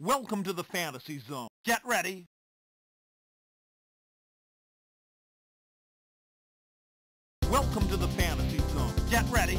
Welcome to the Fantasy Zone. Get ready. Welcome to the Fantasy Zone. Get ready.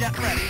Get ready.